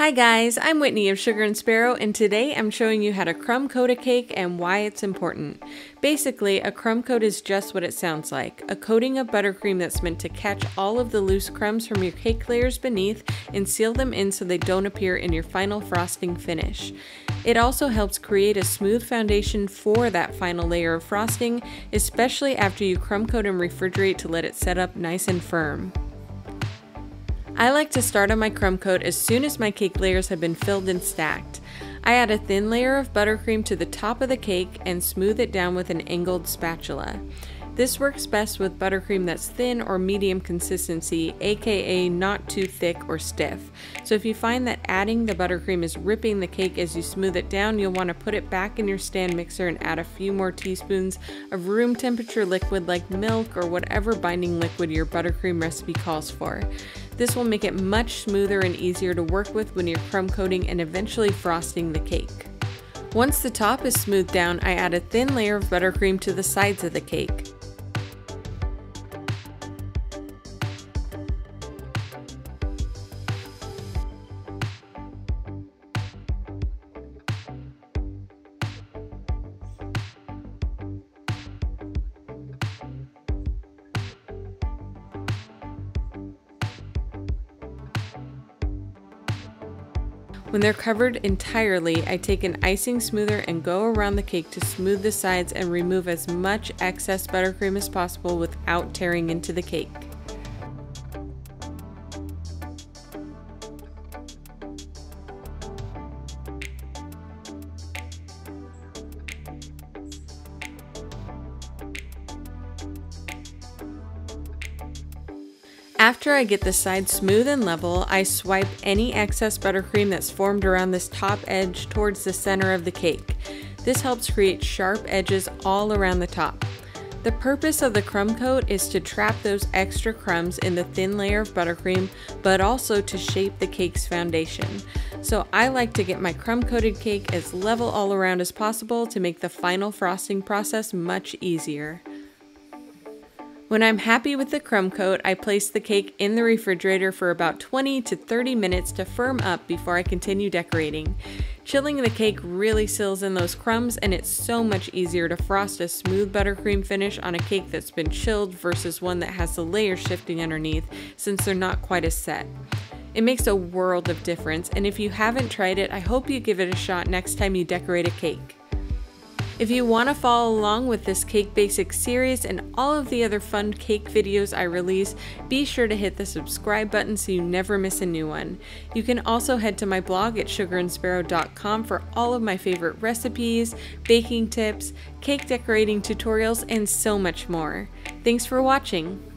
Hi guys, I'm Whitney of Sugar and Sparrow and today I'm showing you how to crumb coat a cake and why it's important. Basically, a crumb coat is just what it sounds like, a coating of buttercream that's meant to catch all of the loose crumbs from your cake layers beneath and seal them in so they don't appear in your final frosting finish. It also helps create a smooth foundation for that final layer of frosting, especially after you crumb coat and refrigerate to let it set up nice and firm. I like to start on my crumb coat as soon as my cake layers have been filled and stacked. I add a thin layer of buttercream to the top of the cake and smooth it down with an angled spatula. This works best with buttercream that's thin or medium consistency, aka not too thick or stiff. So if you find that adding the buttercream is ripping the cake as you smooth it down, you'll want to put it back in your stand mixer and add a few more teaspoons of room temperature liquid like milk or whatever binding liquid your buttercream recipe calls for. This will make it much smoother and easier to work with when you're crumb coating and eventually frosting the cake. Once the top is smoothed down, I add a thin layer of buttercream to the sides of the cake. When they're covered entirely, I take an icing smoother and go around the cake to smooth the sides and remove as much excess buttercream as possible without tearing into the cake. After I get the sides smooth and level, I swipe any excess buttercream that's formed around this top edge towards the center of the cake. This helps create sharp edges all around the top. The purpose of the crumb coat is to trap those extra crumbs in the thin layer of buttercream, but also to shape the cake's foundation. So I like to get my crumb coated cake as level all around as possible to make the final frosting process much easier. When I'm happy with the crumb coat, I place the cake in the refrigerator for about 20 to 30 minutes to firm up before I continue decorating. Chilling the cake really seals in those crumbs and it's so much easier to frost a smooth buttercream finish on a cake that's been chilled versus one that has the layers shifting underneath since they're not quite as set. It makes a world of difference and if you haven't tried it, I hope you give it a shot next time you decorate a cake. If you want to follow along with this Cake Basics series and all of the other fun cake videos I release, be sure to hit the subscribe button so you never miss a new one. You can also head to my blog at sugarandsparrow.com for all of my favorite recipes, baking tips, cake decorating tutorials, and so much more. Thanks for watching!